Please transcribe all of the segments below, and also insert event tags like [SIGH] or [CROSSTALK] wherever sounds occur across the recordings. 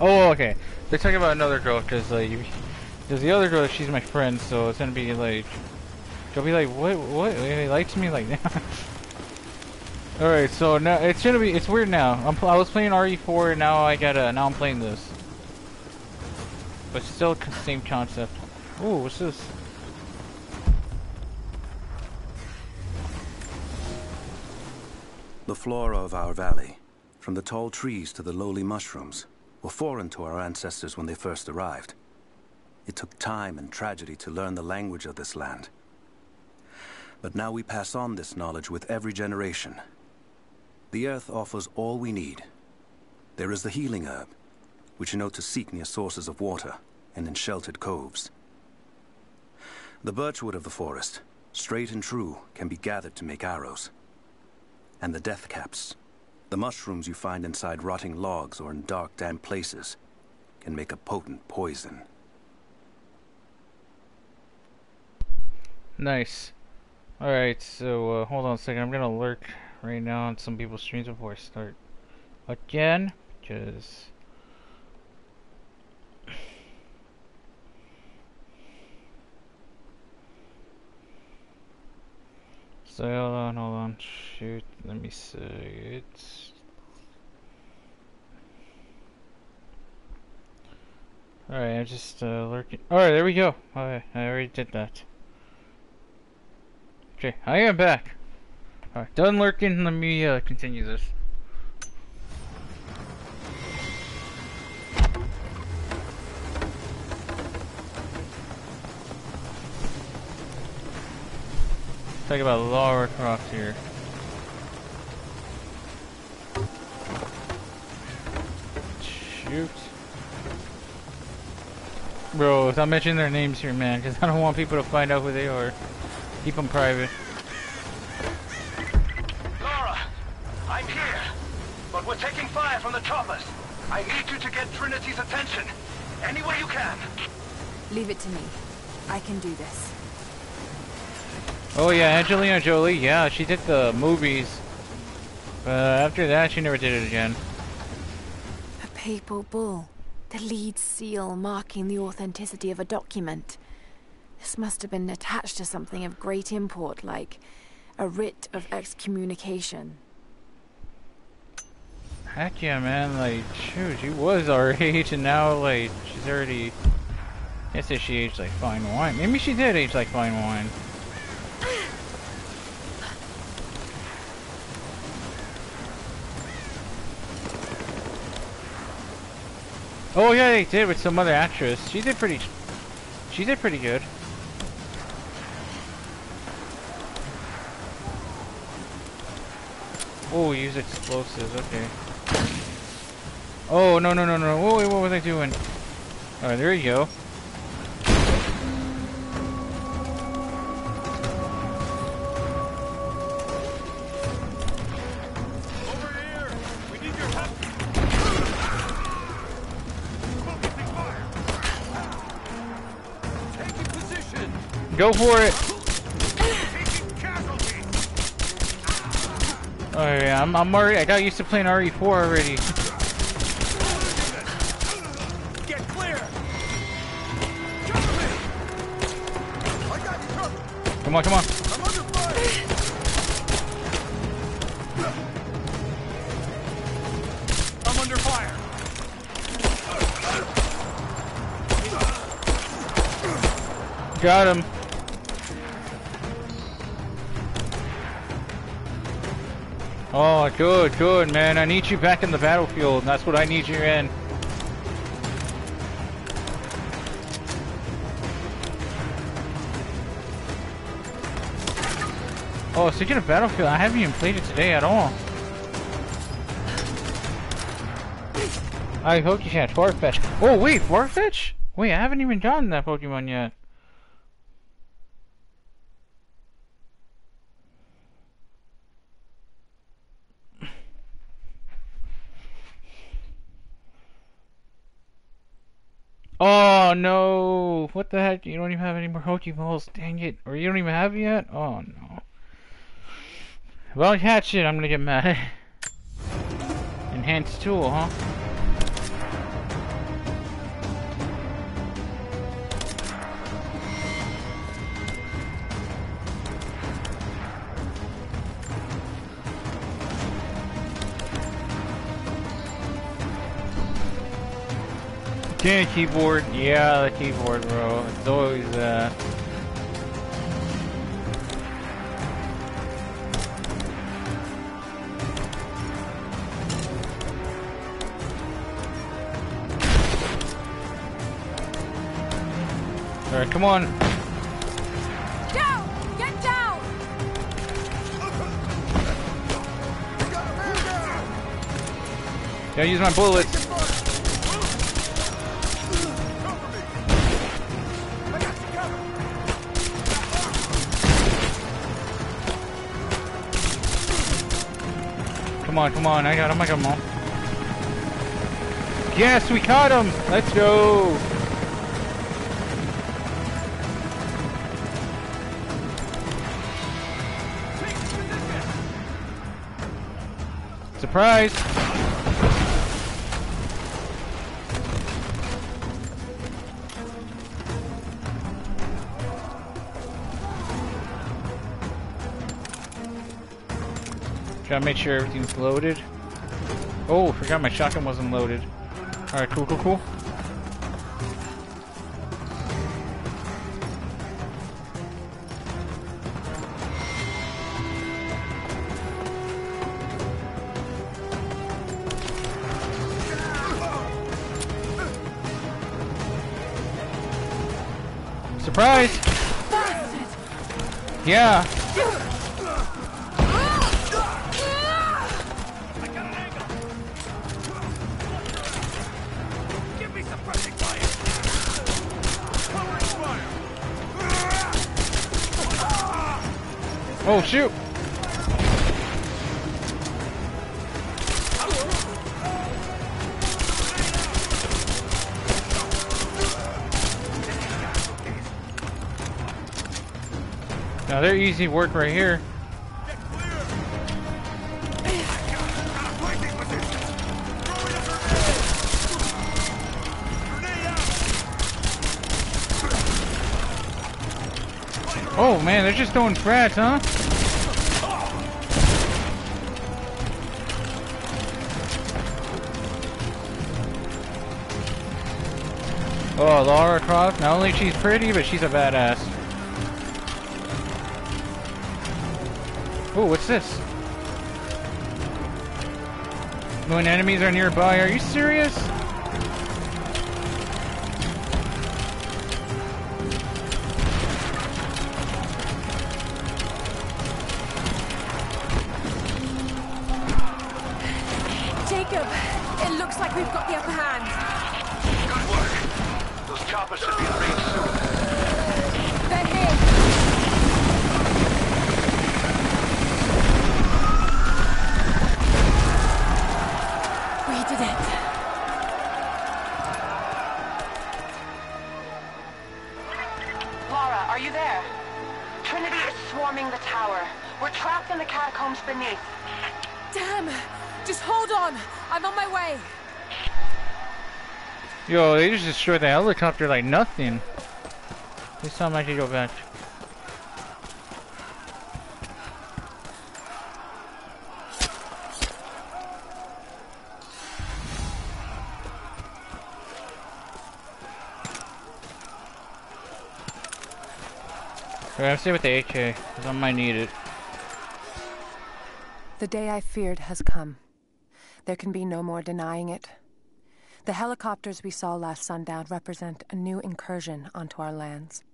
Oh, okay. They're talking about another girl, because, like, because the other girl, she's my friend, so it's gonna be, like, she'll be like, what, what, he likes me like that? [LAUGHS] Alright, so now, it's gonna be, it's weird now. I'm, I was playing RE4, and now I gotta, now I'm playing this. But still, same concept. Ooh, what's this? The flora of our valley, from the tall trees to the lowly mushrooms, were foreign to our ancestors when they first arrived. It took time and tragedy to learn the language of this land. But now we pass on this knowledge with every generation. The earth offers all we need. There is the healing herb, which you know to seek near sources of water and in sheltered coves. The birchwood of the forest, straight and true, can be gathered to make arrows and the death caps. The mushrooms you find inside rotting logs or in dark, damp places can make a potent poison. Nice. Alright, so uh, hold on a second. I'm gonna lurk right now on some people's streams before I start again. Because Hold on, hold on. Shoot, let me see. It's Alright, I'm just uh, lurking. Alright, there we go. Alright, I already did that. Okay, I am back. Alright, done lurking. Let me uh, continue this. Talk about Lara Croft here. Shoot. Bro, stop mentioning their names here, man, because [LAUGHS] I don't want people to find out who they are. Keep them private. Lara, I'm here, but we're taking fire from the choppers. I need you to get Trinity's attention. Any way you can. Leave it to me. I can do this. Oh yeah, Angelina Jolie, yeah, she did the movies. But after that, she never did it again. A papal bull. The lead seal marking the authenticity of a document. This must have been attached to something of great import, like a writ of excommunication. Heck yeah, man, like, shoot, she was [LAUGHS] our age, and now, like, she's already... I guess she aged like fine wine. Maybe she did age like fine wine. Oh yeah, they did with some other actress. She did pretty. She did pretty good. Oh, use explosives. Okay. Oh no no no no! Whoa, wait, what was I doing? All right, there you go. Go for it. Oh yeah, I'm, I'm already, I got used to playing RE4 already. Get clear. Come on, come on. I'm under fire. I'm under fire. Got him. Oh, good, good, man. I need you back in the battlefield. That's what I need you in. Oh, speaking of Battlefield, I haven't even played it today at all. I hope you can't Farfetch. Oh, wait, Farfetch? Wait, I haven't even gotten that Pokemon yet. Oh no! What the heck? You don't even have any more Pokeballs, dang it. Or you don't even have yet? Oh no. Well, catch it, I'm gonna get mad. [LAUGHS] Enhanced tool, huh? Damn keyboard. Yeah, the keyboard, bro. It's always uh, that. Alright, come on. Down! Get down! Gotta use my bullets. Come on, come on, I got him, I got him all. Yes, we caught him! Let's go! Surprise! Gotta make sure everything's loaded. Oh, forgot my shotgun wasn't loaded. Alright, cool, cool, cool. Surprise! Yeah. Oh shoot! Now they're easy work right here. Oh man, they're just throwing frats, huh? Oh, Lara Croft, not only she's pretty, but she's a badass. Oh, what's this? When enemies are nearby, are you serious? They just destroyed the helicopter like nothing. This time I can go back. Alright, I'm stay with the AK, because I might need it. The day I feared has come. There can be no more denying it. The helicopters we saw last sundown represent a new incursion onto our lands.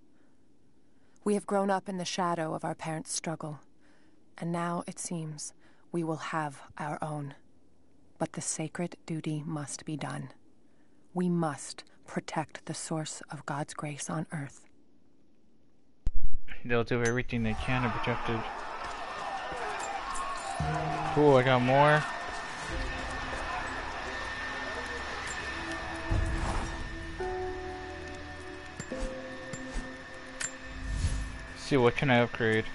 We have grown up in the shadow of our parents' struggle, and now it seems we will have our own. But the sacred duty must be done. We must protect the source of God's grace on earth. They'll do everything they can to protect it. Cool, I got more. See, what can I upgrade?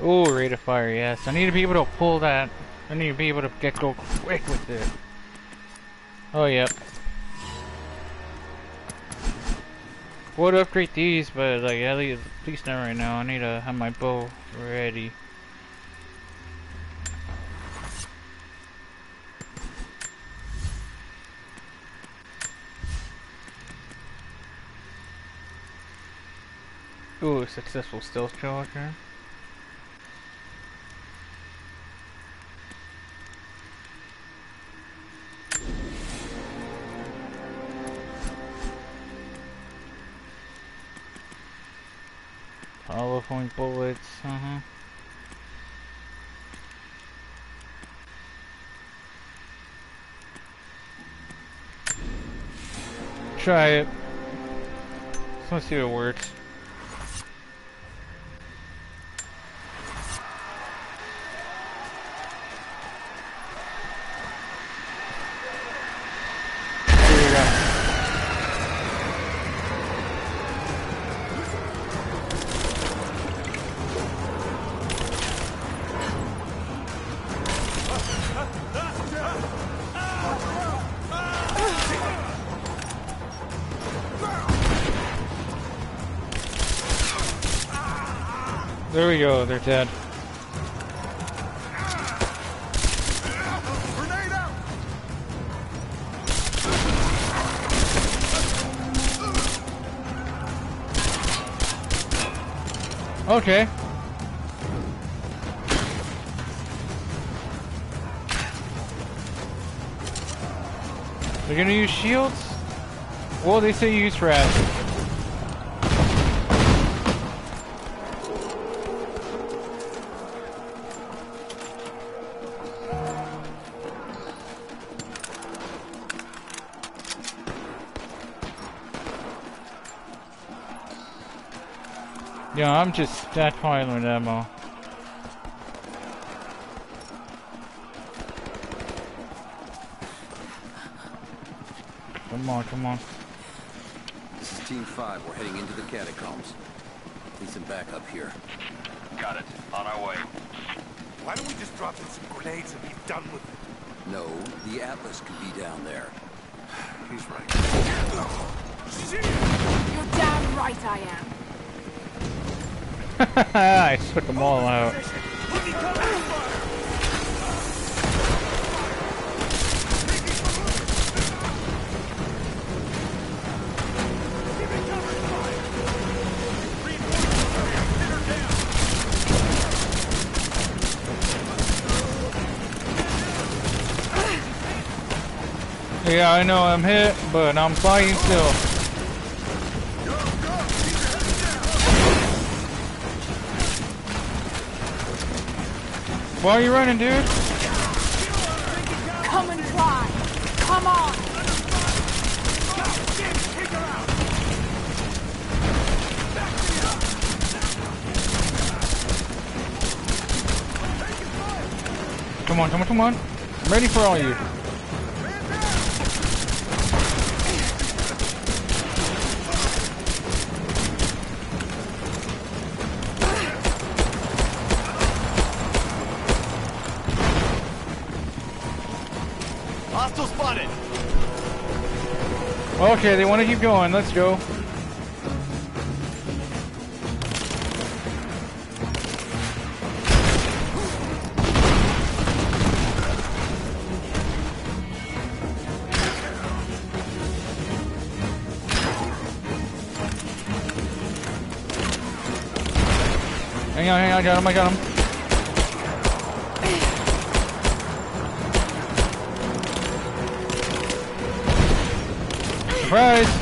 Oh, rate of fire, yes. I need to be able to pull that. I need to be able to get go quick with it. Oh, yep. would upgrade these, but like at least, at least not right now. I need to have my bow ready. Ooh, successful stealth charge here. Hollow point bullets, uh-huh. Try it. Let's see if it works. Go, they're dead. Okay. They're gonna use shields? Well, they say use rat. Yeah, I'm just stockpiling ammo. Come on, come on. This is Team 5. We're heading into the catacombs. Need some backup here. Got it. On our way. Why don't we just drop in some grenades and be done with it? No, the Atlas could be down there. [SIGHS] He's right. You're damn right I am. I took them all out. Yeah, I know I'm hit, but I'm fighting still. Why are you running, dude? Come and try. Come on. Come on, come on, come on. I'm ready for all you. Okay, they want to keep going. Let's go. Hang on, hang on, I got him, I got him. Surprise!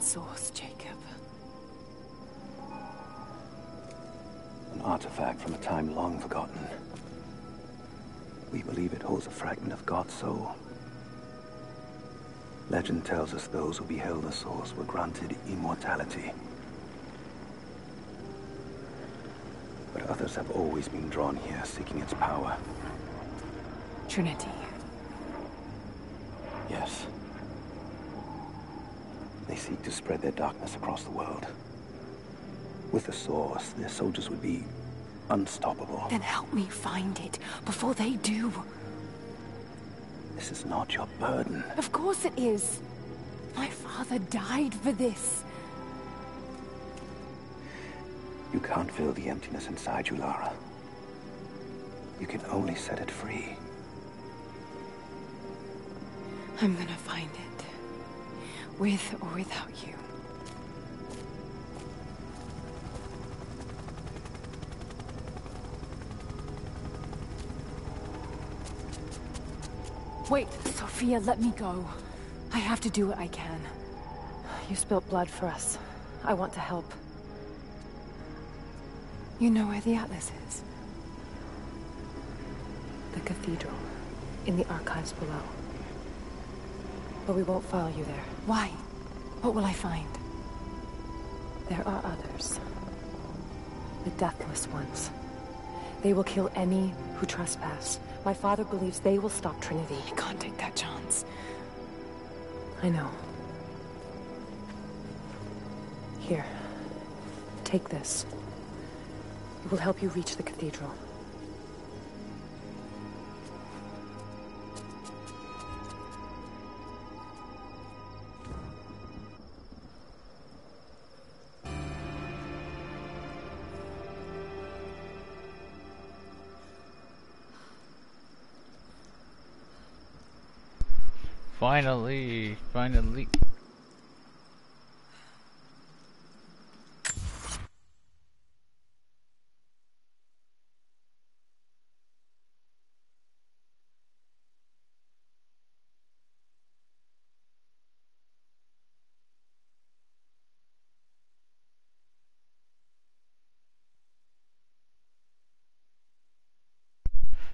Divine source, Jacob? An artifact from a time long forgotten. We believe it holds a fragment of God's soul. Legend tells us those who beheld the source were granted immortality. But others have always been drawn here, seeking its power. Trinity. Yes. They seek to spread their darkness across the world. With the source, their soldiers would be unstoppable. Then help me find it before they do. This is not your burden. Of course it is. My father died for this. You can't fill the emptiness inside you, Lara. You can only set it free. I'm gonna find it. With or without you. Wait, Sophia, let me go. I have to do what I can. You spilt blood for us. I want to help. You know where the Atlas is? The cathedral. In the archives below. But we won't follow you there. Why? What will I find? There are others. The Deathless Ones. They will kill any who trespass. My father believes they will stop Trinity. I can't take that chance. I know. Here. Take this. It will help you reach the cathedral. Finally, finally.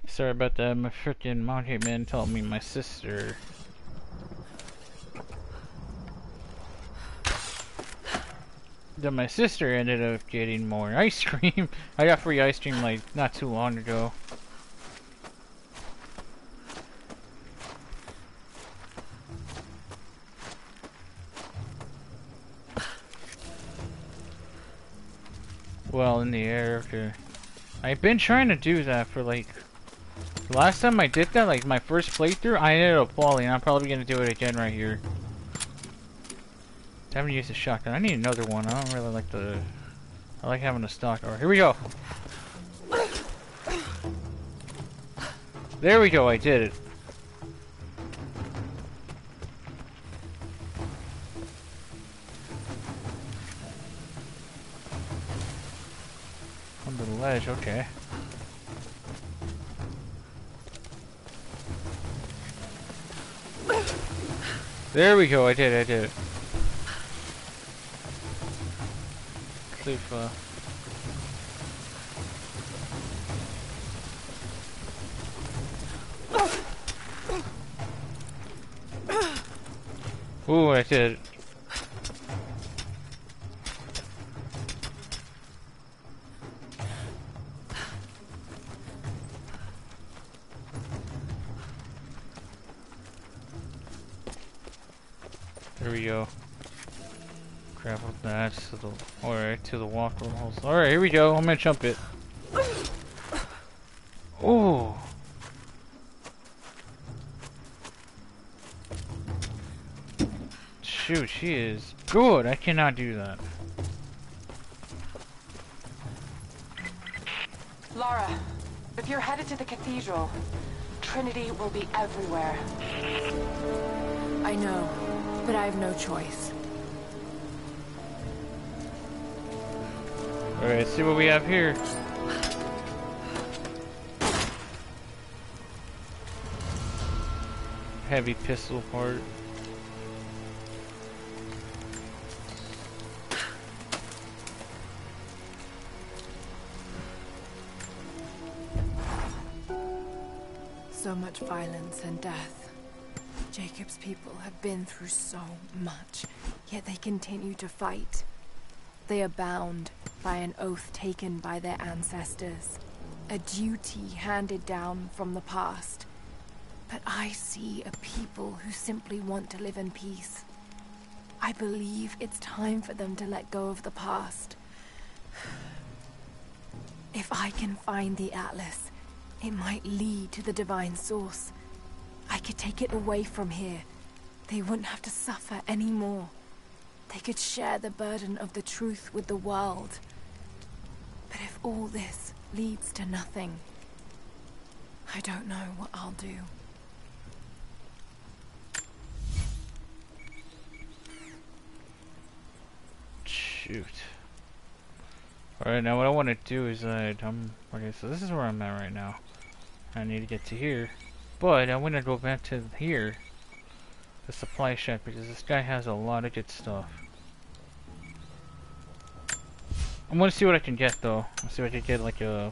Sorry about that, my freaking mountain man told me my sister that my sister ended up getting more ice cream. [LAUGHS] I got free ice cream like not too long ago. Well, in the air, okay. I've been trying to do that for like... Last time I did that, like my first playthrough, I ended up falling. I'm probably gonna do it again right here. I haven't used a shotgun. I need another one. I don't really like the... I like having a stock. Alright, here we go. There we go, I did it. On the ledge, okay. There we go, I did it, I did it. Uh... Ooh, I did. There we go. Up that to the alright to the holes. Alright, here we go. I'm gonna jump it. Oh Shoot, she is good. I cannot do that. Lara, if you're headed to the cathedral, Trinity will be everywhere. I know, but I have no choice. Alright, see what we have here. Heavy pistol part. So much violence and death. Jacob's people have been through so much, yet they continue to fight. They are bound by an oath taken by their ancestors, a duty handed down from the past. But I see a people who simply want to live in peace. I believe it's time for them to let go of the past. If I can find the Atlas, it might lead to the Divine Source. I could take it away from here. They wouldn't have to suffer anymore. They could share the burden of the truth with the world. But if all this leads to nothing, I don't know what I'll do. Shoot. Alright, now what I want to do is, uh, I'm, okay, so this is where I'm at right now. I need to get to here. But I want to go back to here. The supply shack, because this guy has a lot of good stuff. I'm gonna see what I can get though. Let's see if I can get like a,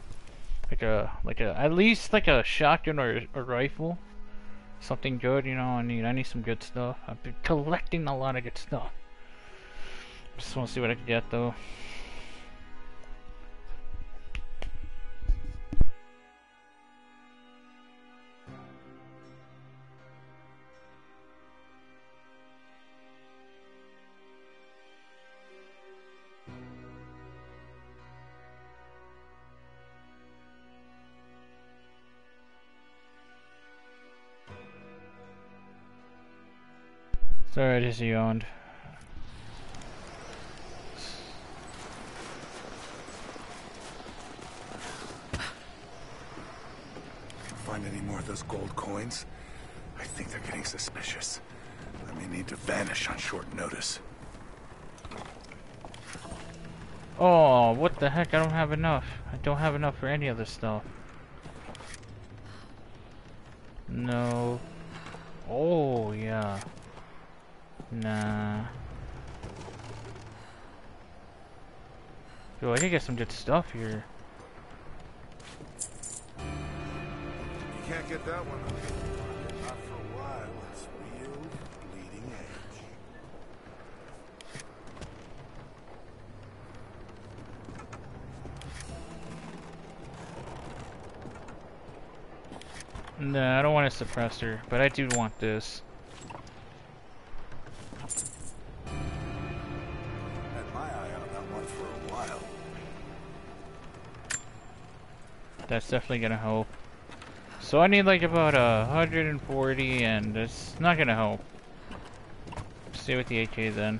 like a, like a, at least like a shotgun or a rifle. Something good, you know, I need, I need some good stuff. I've been collecting a lot of good stuff. Just wanna see what I can get though. Sorry, I just yawned. Find any more of those gold coins? I think they're getting suspicious. I may need to vanish on short notice. Oh, what the heck? I don't have enough. I don't have enough for any other stuff. No. Oh, yeah. Nah. Yo, I can get some good stuff here. You can't get that one. Not for a while. It's real bleeding edge. Nah, I don't want a suppressor, but I do want this. While. That's definitely gonna help. So I need like about a 140 and it's not gonna help. Stay with the AK then.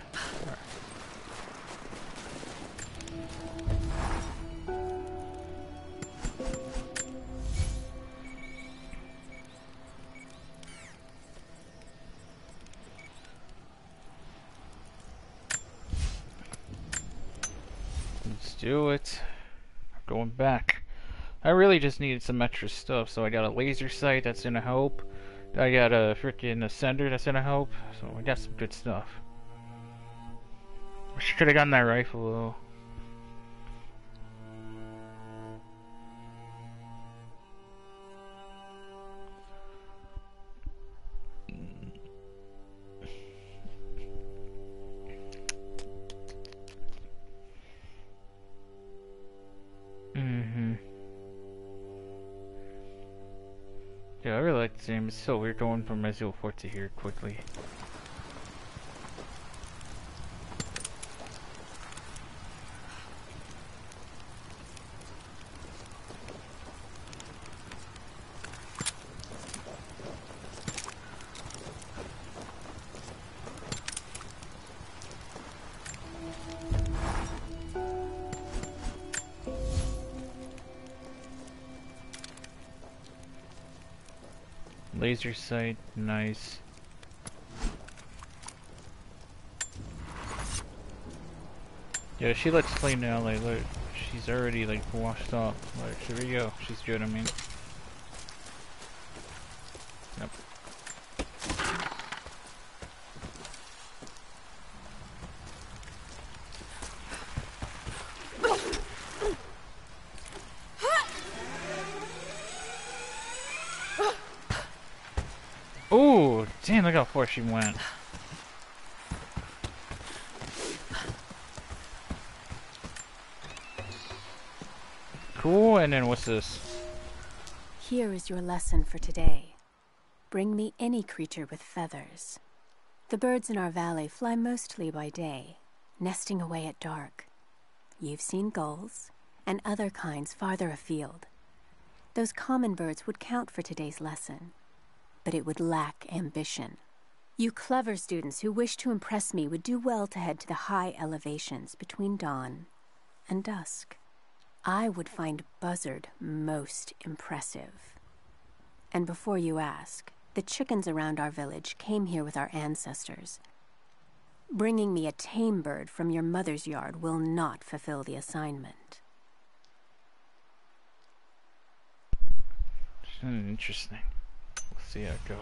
Just needed some extra stuff, so I got a laser sight that's gonna help. I got a freaking ascender that's gonna help, so I got some good stuff. I should have gotten that rifle though. So weird going from 4 to here quickly. Sight, nice. Yeah, she lets play now. Like, look, she's already like washed up. Like, here we go. She's good, I mean. Yep. Ooh, damn, look how far she went. Cool, and then what's this? Here is your lesson for today. Bring me any creature with feathers. The birds in our valley fly mostly by day, nesting away at dark. You've seen gulls and other kinds farther afield. Those common birds would count for today's lesson, but it would lack ambition. You clever students who wish to impress me would do well to head to the high elevations between dawn and dusk. I would find Buzzard most impressive. And before you ask, the chickens around our village came here with our ancestors. Bringing me a tame bird from your mother's yard will not fulfill the assignment. Interesting. See how it goes.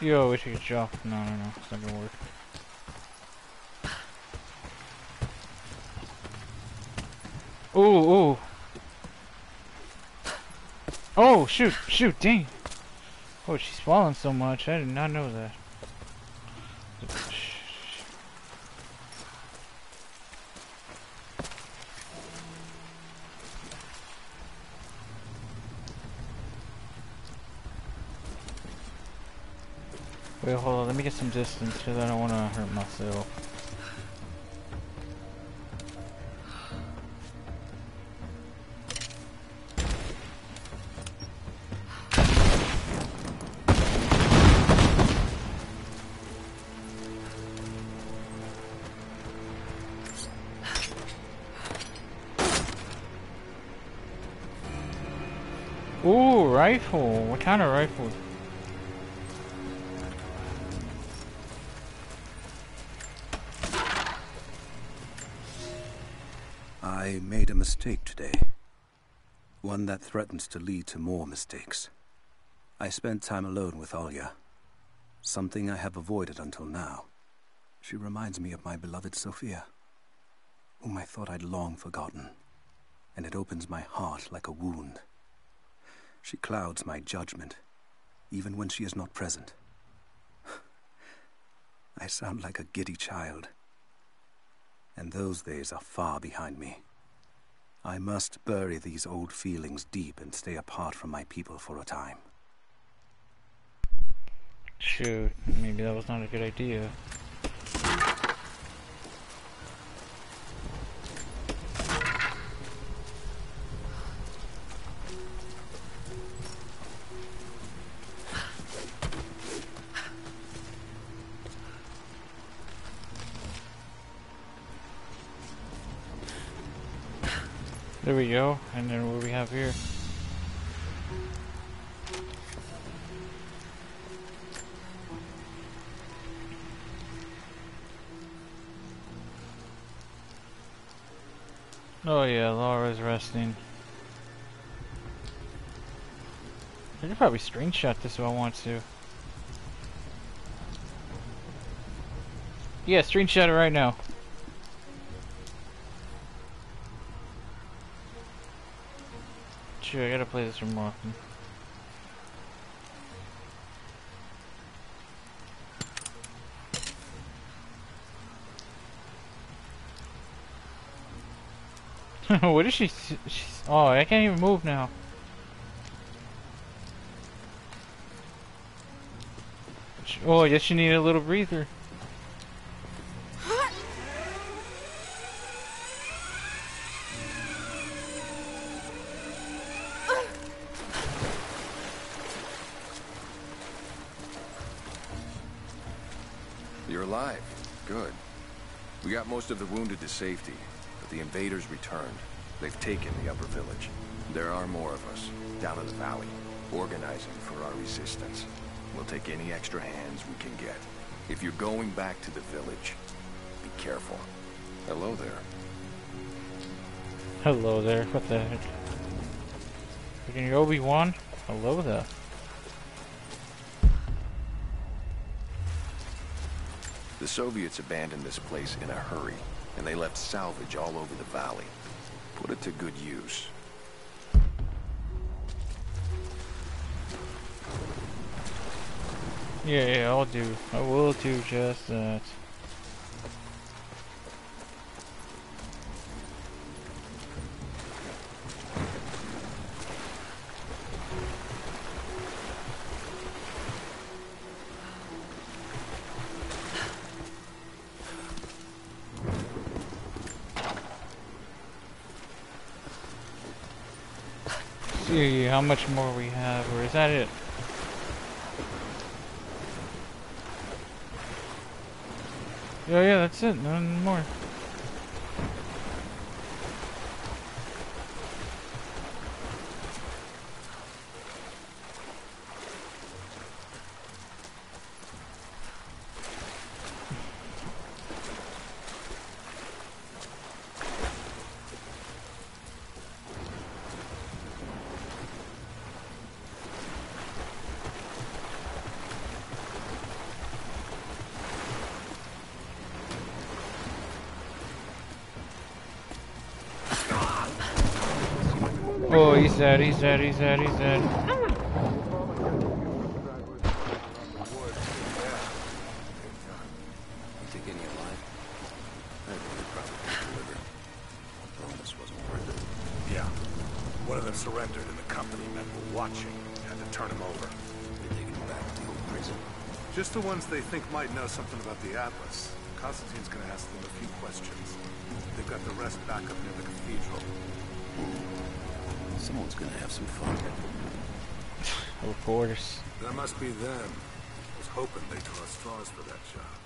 Yo, wish you could jump. No, no, no, it's not gonna work. Ooh, ooh. Oh, shoot, shoot, dang. Oh, she's falling so much. I did not know that. Wait, hold on. Let me get some distance because I don't want to hurt myself. Ooh, rifle. What kind of rifle? Mistake today. One that threatens to lead to more mistakes. I spent time alone with Olya. Something I have avoided until now. She reminds me of my beloved Sophia, whom I thought I'd long forgotten. And it opens my heart like a wound. She clouds my judgment, even when she is not present. [SIGHS] I sound like a giddy child. And those days are far behind me. I must bury these old feelings deep and stay apart from my people for a time. Shoot, maybe that was not a good idea. We go, and then what we have here? Oh yeah, Laura's resting. I could probably screenshot this if I want to. Yeah, screenshot it right now. Sure, I gotta play this more often. [LAUGHS] what is she? She's, oh, I can't even move now. Oh, I guess she needed a little breather. Most of the wounded to safety, but the invaders returned. They've taken the upper village. There are more of us, down in the valley. Organizing for our resistance. We'll take any extra hands we can get. If you're going back to the village, be careful. Hello there. Hello there. What the heck? Freaking Obi-Wan? Hello there. Soviets abandoned this place in a hurry, and they left salvage all over the valley. Put it to good use. Yeah, yeah, I'll do. I will do just that. How much more we have, or is that it? Yeah, yeah, that's it. None more. Oh, he's dead, he's dead, he's dead, he's dead. You think any alive? I really probably delivered. Bonus wasn't worth it. Yeah. One of them surrendered and the company men watching. Had to turn him over. They taking him back to prison. Just the ones they think might know something about the Atlas. Constantine's gonna ask them a few questions. They've got the rest back up near the cathedral. Someone's gonna have some fun. Of course. That must be them. I was hoping they'd draw straws for that job.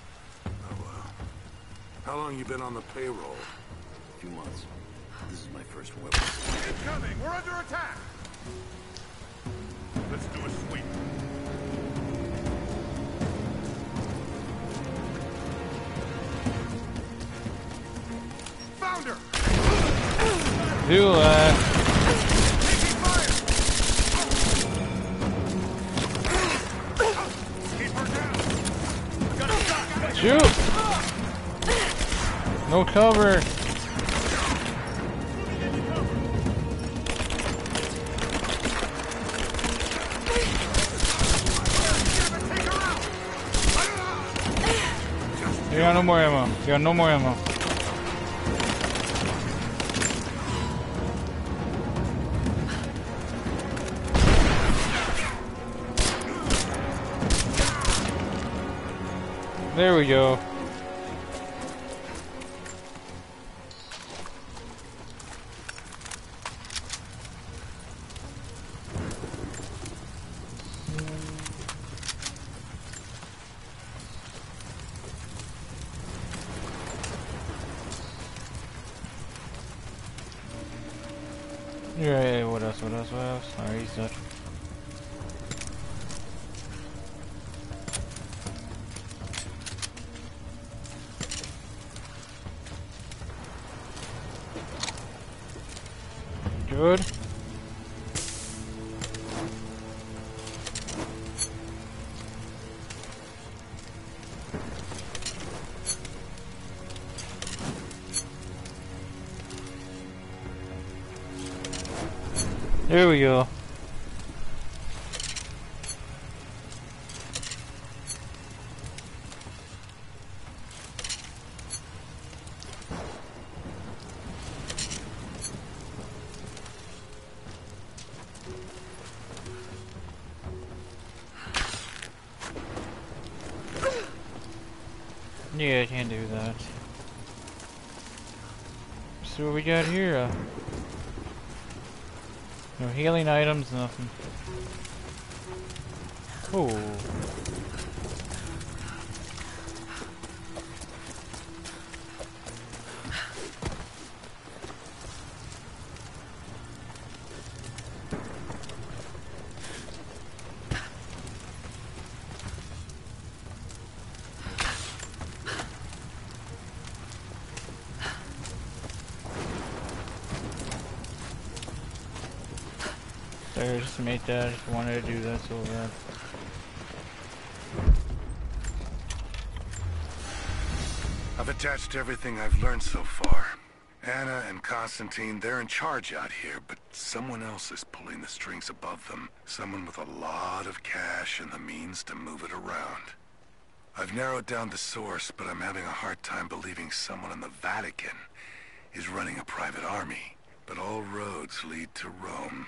Oh well. How long you been on the payroll? A few months. This is my first weapon. Incoming! We're under attack! Let's do a sweep. Found her! Do that. Cover. You got no more ammo. You got no more ammo. There we go. There we go. I just made that. I just wanted to do that so bad. I've attached everything I've learned so far. Anna and Constantine, they're in charge out here, but someone else is pulling the strings above them. Someone with a lot of cash and the means to move it around. I've narrowed down the source, but I'm having a hard time believing someone in the Vatican is running a private army. But all roads lead to Rome.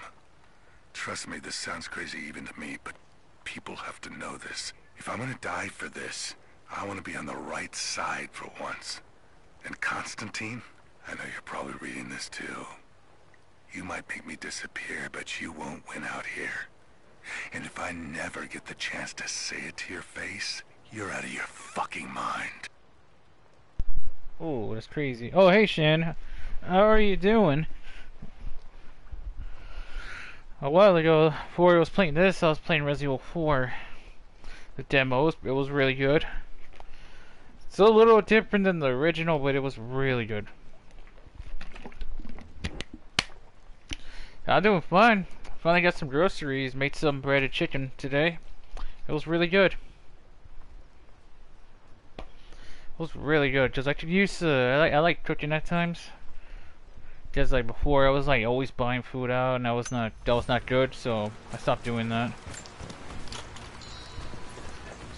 Trust me, this sounds crazy even to me, but people have to know this. If I'm gonna die for this, I want to be on the right side for once. And Constantine, I know you're probably reading this too. You might make me disappear, but you won't win out here. And if I never get the chance to say it to your face, you're out of your fucking mind. Oh, that's crazy. Oh, hey, Shan. How are you doing? A while ago, before I was playing this, I was playing Resident Evil 4. The demo, it was really good. It's a little different than the original, but it was really good. I'm doing fine. Finally got some groceries, made some breaded chicken today. It was really good. It was really good because I could use. Uh, I I like cooking at times. Because like before, I was like always buying food out, and that was not that was not good. So I stopped doing that.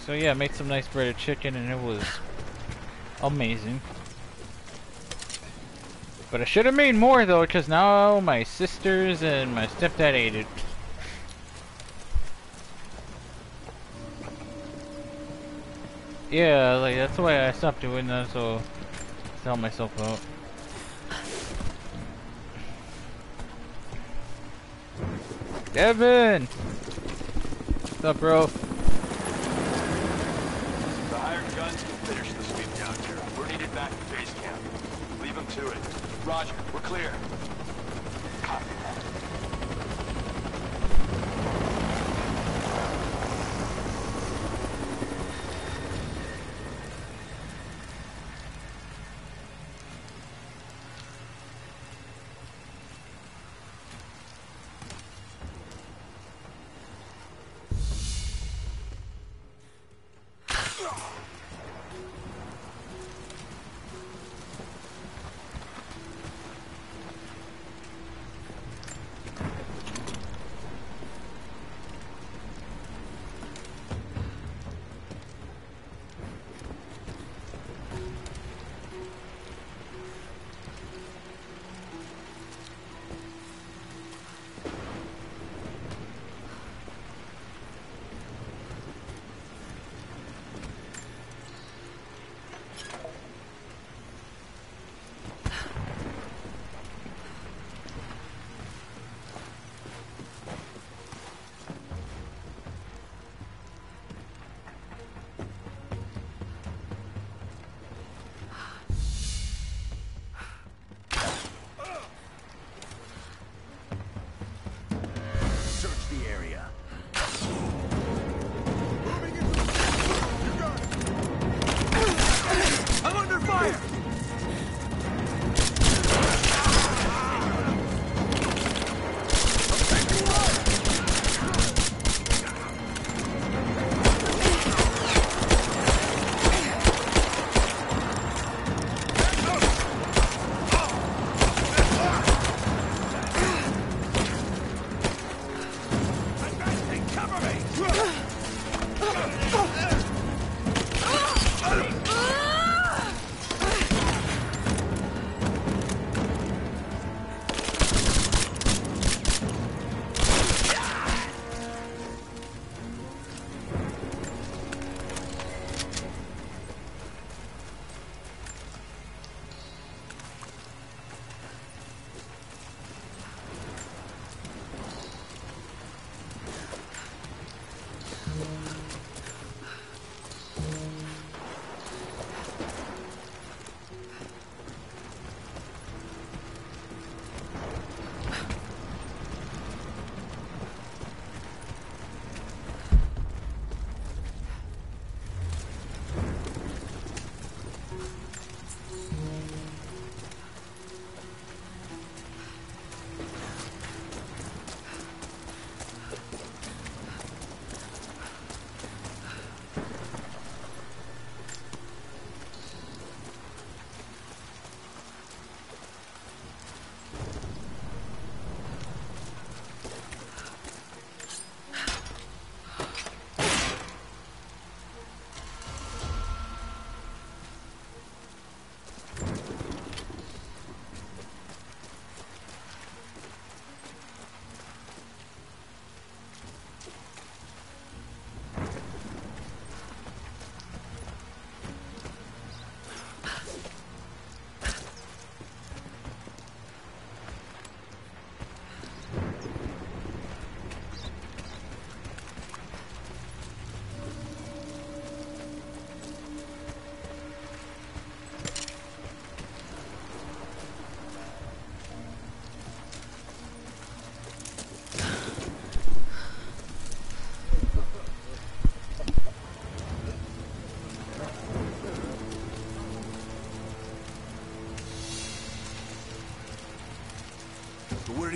So yeah, I made some nice breaded chicken, and it was amazing. But I should have made more though, because now my sisters and my stepdad ate it. Yeah, like that's why I stopped doing that, so to help myself out. Devin! What's up, bro? The hired guns can finish the sweep down here. We're needed back at base camp. Leave them to it. Roger, we're clear.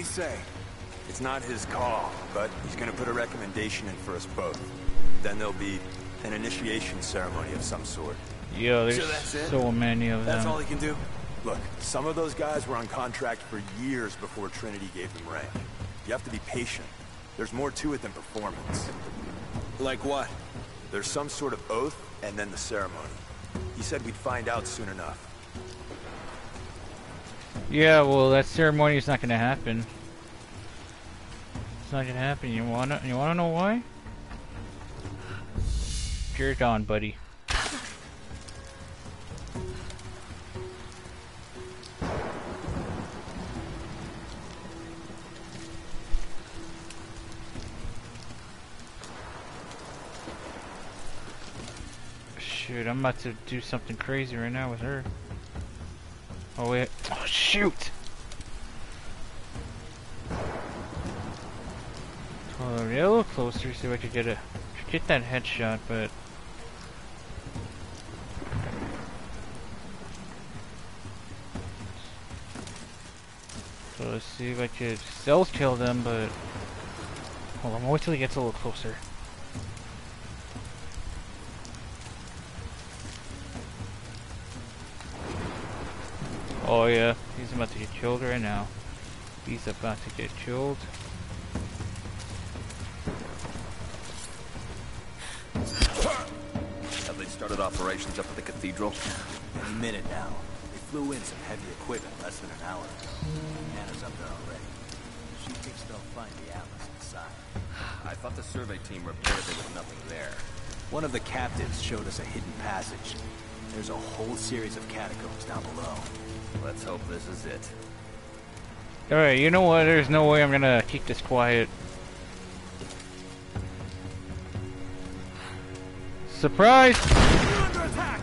Say? It's not his call, but he's gonna put a recommendation in for us both. Then there'll be an initiation ceremony of some sort. Yo, there's So that's it? so many of That's them. all he can do? Look, some of those guys were on contract for years before Trinity gave them rank. You have to be patient. There's more to it than performance. Like what? There's some sort of oath, and then the ceremony. He said we'd find out soon enough. Yeah, well, that ceremony is not gonna happen. It's not gonna happen. You wanna, you wanna know why? You're gone, buddy. Shoot, I'm about to do something crazy right now with her. Oh wait. Shoot! Hold on, get a little closer, see if I could get a get that headshot, but so let's see if I could stealth kill them, but hold on, wait till he gets a little closer. Oh yeah, he's about to get killed right now. He's about to get killed. Have they started operations up at the cathedral? Any minute now. They flew in some heavy equipment less than an hour ago. Anna's up there already. She thinks they'll find the Atlas inside. I thought the survey team reported there was nothing there. One of the captives showed us a hidden passage. There's a whole series of catacombs down below. Let's hope this is it. Alright, you know what? There's no way I'm gonna keep this quiet. Surprise! Under attack!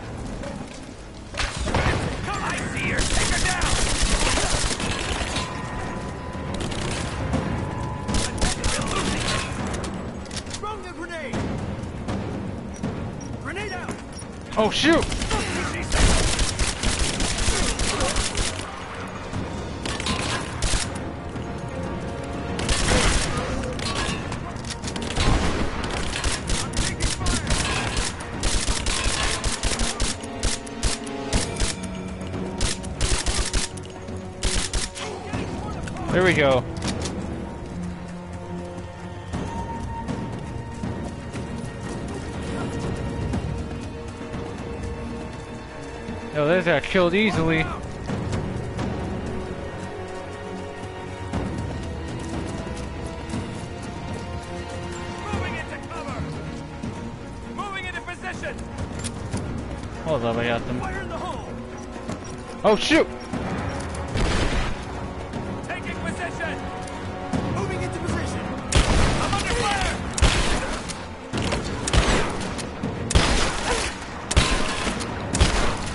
Go. Oh, there's got killed easily. Moving into cover! Moving into position! Hold up, I got them. The! Oh shoot!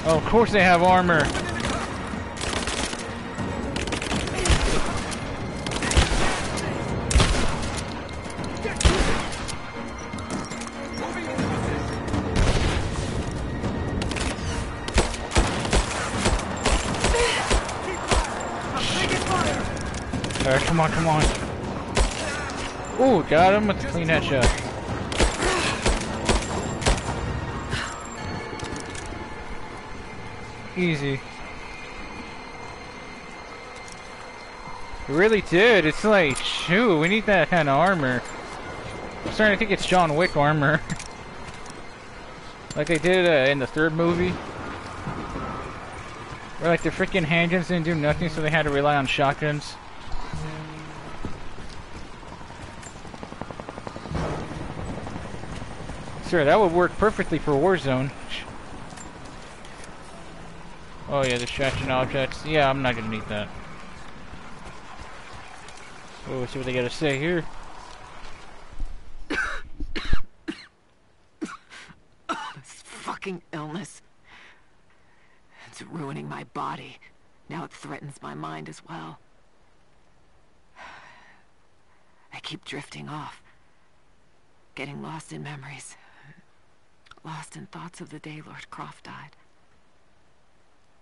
Oh, of course they have armor. Alright, come on, come on. Ooh, got him with the clean headshot. Easy. It really did. It's like, shoot, we need that kind of armor. I'm starting to think it's John Wick armor. [LAUGHS] like they did uh, in the third movie. Where like the freaking handguns didn't do nothing, so they had to rely on shotguns. Sure, that would work perfectly for Warzone. Oh yeah, distraction objects. Yeah, I'm not gonna need that. Oh, see what they gotta say here. This fucking illness. It's ruining my body. Now it threatens my mind as well. I keep drifting off. Getting lost in memories. Lost in thoughts of the day Lord Croft died.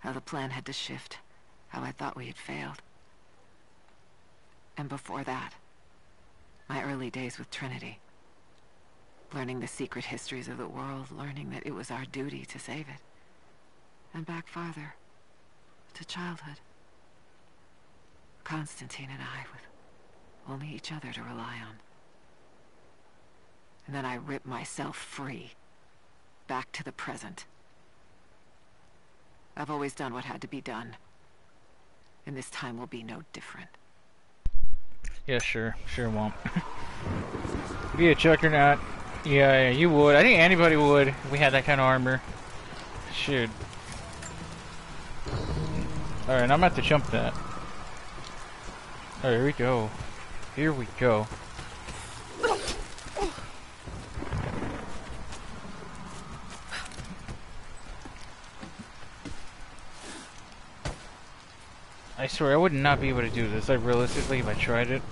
How the plan had to shift. How I thought we had failed. And before that, my early days with Trinity. Learning the secret histories of the world, learning that it was our duty to save it. And back farther, to childhood. Constantine and I, with only each other to rely on. And then I ripped myself free, back to the present. I've always done what had to be done. And this time will be no different. Yeah, sure. Sure won't. [LAUGHS] be a chuck or not. Yeah, yeah, you would. I think anybody would if we had that kind of armor. Shoot. Alright, I'm about to jump that. Alright, here we go. Here we go. I swear I would not be able to do this. I realistically, if I tried it.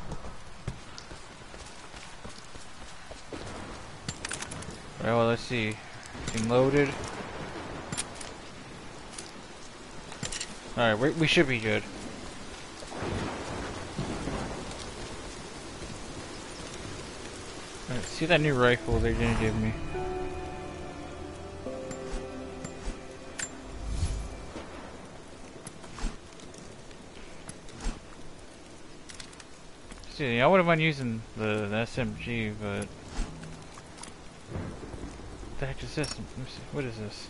Alright, well, let's see. Thing loaded. Alright, we, we should be good. Alright, see that new rifle they're gonna give me. I would have been using the, the SMG, but... What the heck is this? What is this?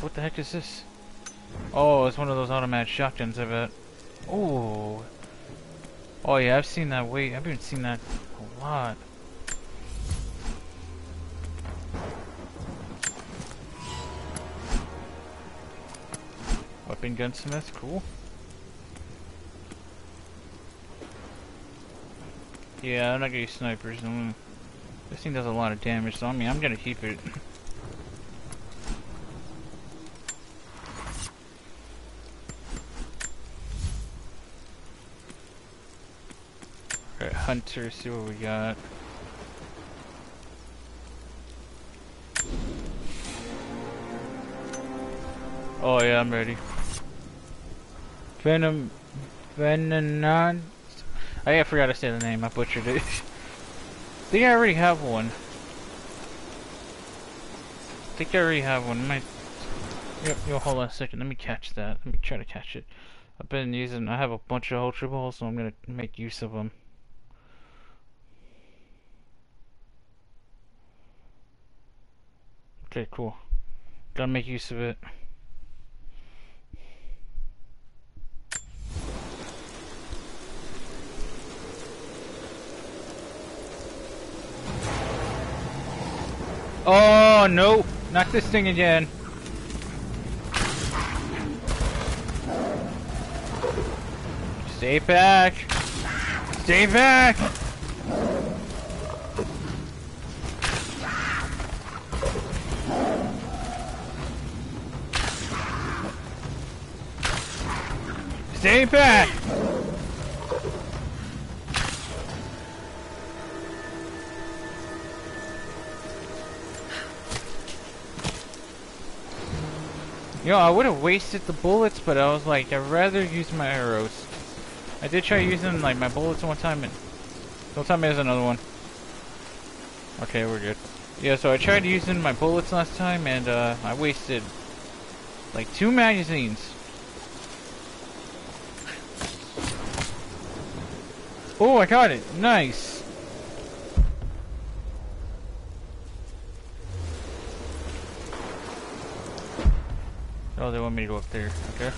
What the heck is this? Oh, it's one of those automatic shotguns, I bet. Oh. Oh yeah, I've seen that way. I've been seeing that a lot. Weapon gunsmith, cool. Yeah, I'm not gonna use snipers. I'm, this thing does a lot of damage, so I mean, I'm gonna keep it. Alright, Hunter, see what we got. Oh yeah, I'm ready. Venom... Venom... Oh, I forgot to say the name, I butchered it. I [LAUGHS] think I already have one. I think I already have one. Might... Yep, yo, hold on a second, let me catch that. Let me try to catch it. I've been using, I have a bunch of Ultra Balls, so I'm gonna make use of them. Okay, cool. Gotta make use of it. Oh no! Not this thing again. Stay back! Stay back! Stay back! Know, I would have wasted the bullets, but I was like, I'd rather use my arrows. I did try using like my bullets one time, and don't tell me there's another one. Okay, we're good. Yeah, so I tried using my bullets last time, and uh, I wasted like two magazines. Oh, I got it! Nice! Oh, they want me to go up there. Okay.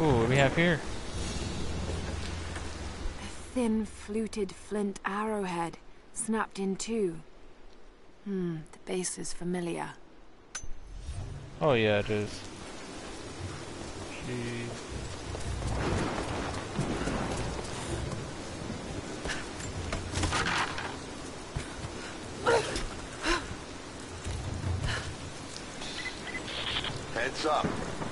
Ooh, what do we have here? A thin, fluted flint arrowhead, snapped in two. Hmm, the base is familiar. Oh yeah, it is. Heads up.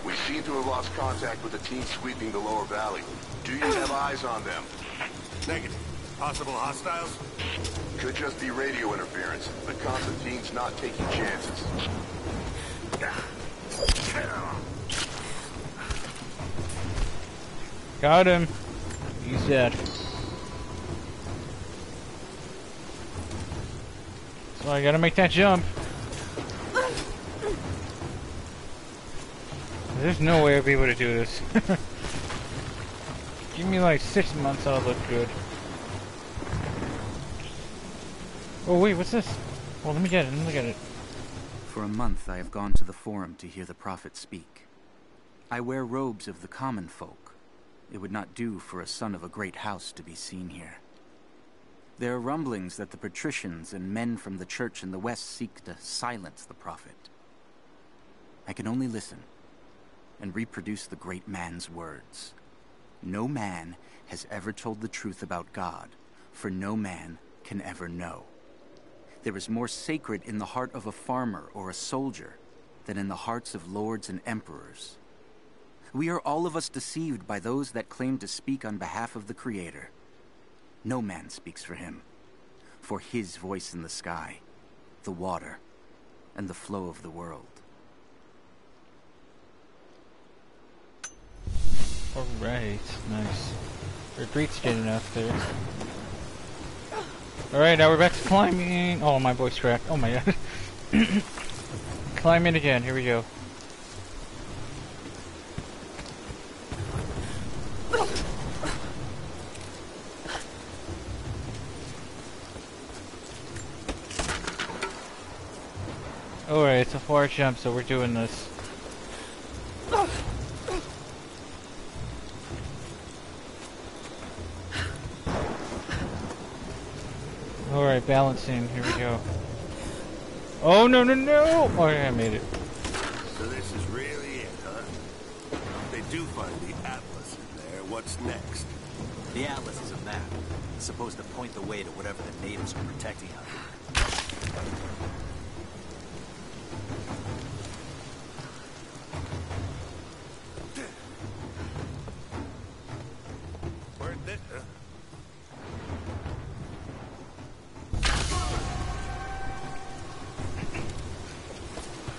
We seem to have lost contact with the team sweeping the lower valley. Do you have eyes on them? Negative. Possible hostiles? Could just be radio interference, but Constantine's not taking chances. Got him. He's dead. So I gotta make that jump. There's no way I'll be able to do this. [LAUGHS] Give me like six months, I'll look good. Oh wait, what's this? Well, let me get it, let me get it. For a month I have gone to the Forum to hear the Prophet speak. I wear robes of the common folk. It would not do for a son of a great house to be seen here. There are rumblings that the patricians and men from the church in the west seek to silence the Prophet. I can only listen and reproduce the great man's words. No man has ever told the truth about God, for no man can ever know. There is more sacred in the heart of a farmer or a soldier than in the hearts of lords and emperors. We are all of us deceived by those that claim to speak on behalf of the Creator. No man speaks for him, for his voice in the sky, the water, and the flow of the world. Alright, nice. Retreat's good enough there. Alright, now we're back to climbing. Oh, my voice cracked. Oh my god. [COUGHS] climbing again, here we go. Alright, it's a far jump, so we're doing this. Alright, balancing. Here we go. Oh, no, no, no! Oh, yeah, I made it. So this is really it, huh? If they do find the Atlas in there, what's next? The Atlas is a map. It's supposed to point the way to whatever the natives are protecting out here.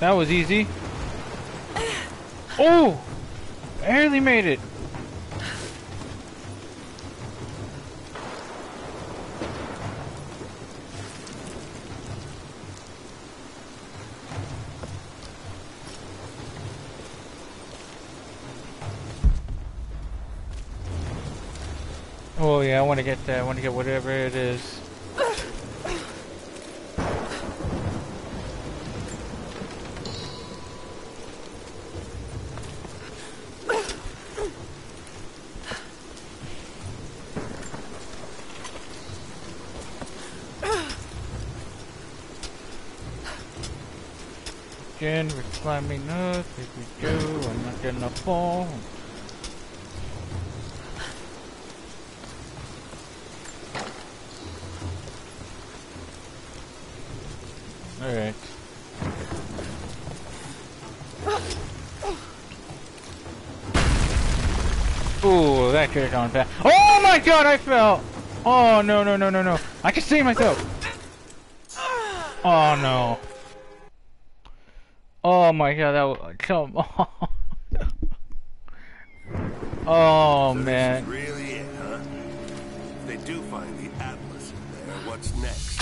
That was easy. Oh! Barely made it. Oh yeah, I want to get that. I want to get whatever it is. Again, we're climbing up. If we do, I'm not gonna fall. Alright. Ooh, that could have gone fast. Oh my god, I fell! Oh, no, no, no, no, no. I can see myself! Oh no. Oh my god, that was... Come on. [LAUGHS] Oh So man. really it, huh? If they do find the Atlas in there, what's next?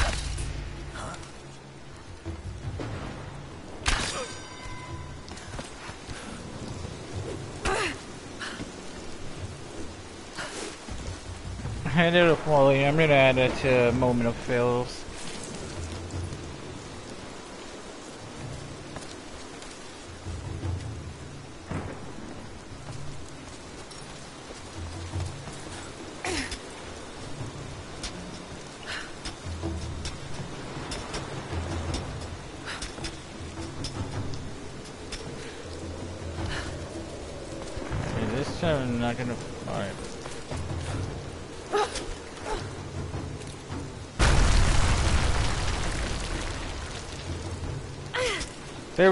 I did it poorly. I'm gonna add it to moment of fails.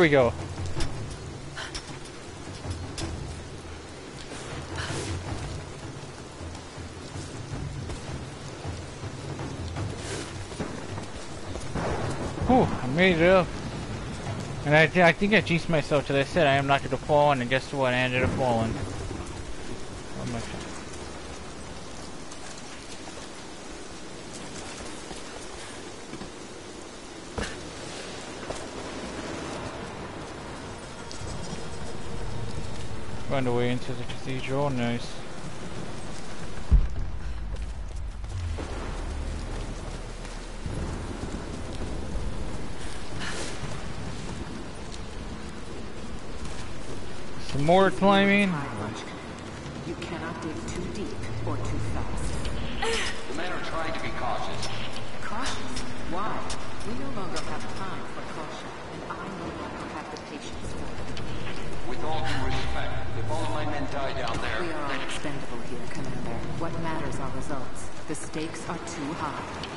we go. Whew, I made it up. And I, I think I jinxed myself till I said I am not going to fall, and guess what? I ended up falling. Find a way into the cathedral, nice. Some more climbing. You cannot dig too deep or too fast. The men are trying to be cautious. Cautious? Why? We no longer have time for caution, and I no longer have the patience for it. With all due respect, if all my men die down there... We are expendable here, Commander. What matters are results. The stakes are too high.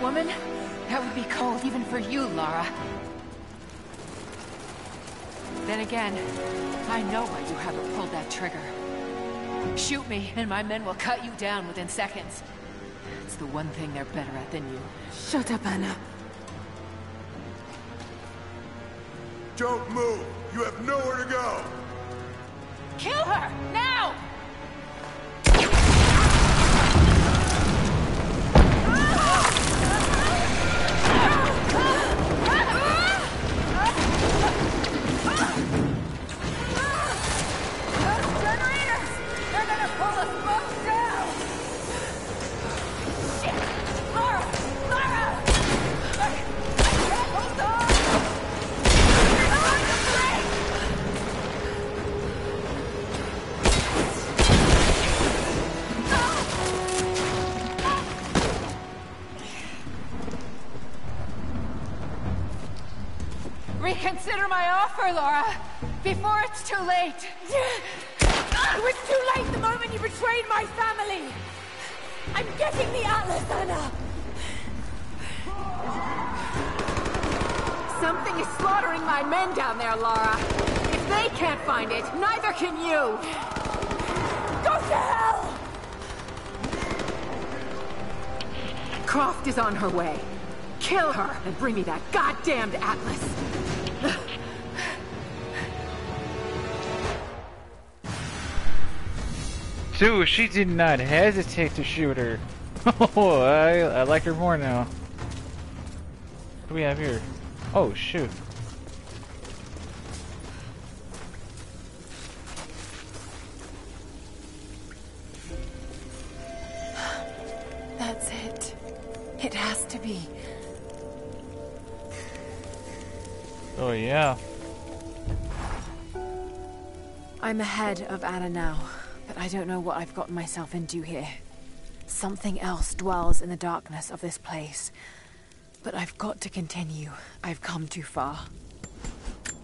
Woman? That would be cold even for you, Lara. Then again, I know why you haven't pulled that trigger. Shoot me, and my men will cut you down within seconds. It's the one thing they're better at than you. Shut up, Anna. Don't move! You have nowhere to go! Kill her! Now! Lara! Before it's too late! It was too late the moment you betrayed my family! I'm getting the Atlas, Ana! Something is slaughtering my men down there, Lara. If they can't find it, neither can you. Go to hell! Croft is on her way. Kill her and bring me that goddamned Atlas. Dude, she did not hesitate to shoot her. [LAUGHS] Oh, I, I like her more now. What do we have here? Oh, shoot. That's it. It has to be. Oh, yeah. I'm ahead of Ana now, I don't know what I've gotten myself into here. Something else dwells in the darkness of this place. But I've got to continue. I've come too far.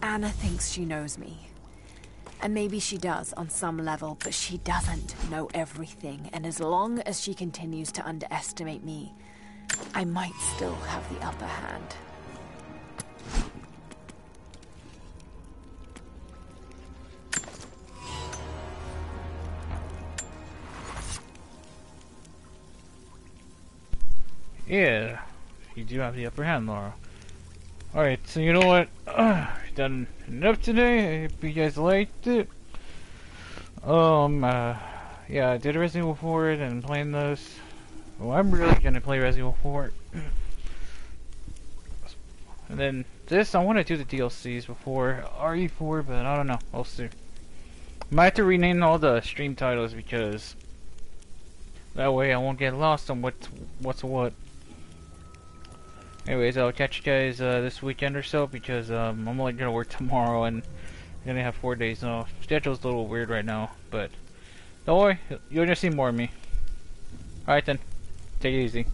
Ana thinks she knows me. And maybe she does on some level, but she doesn't know everything. And as long as she continues to underestimate me, I might still have the upper hand. Yeah, you do have the upper hand, Laura. Alright, so you know what? [CLEARS THROAT] Uh, done enough today. I hope you guys liked it. Um, uh, yeah, I did Resident Evil 4 and playing this. Well, I'm really gonna play Resident Evil 4. [CLEARS THROAT] and then this, I want to do the DLCs before RE4, but I don't know. We'll see. Might have to rename all the stream titles because that way I won't get lost on what's what's what. Anyways, I'll catch you guys uh, this weekend or so because um, I'm only gonna work [LAUGHS] tomorrow and I'm gonna have four days off. Schedule's a little weird right now, but don't worry, you'll just see more of me. Alright then, take it easy.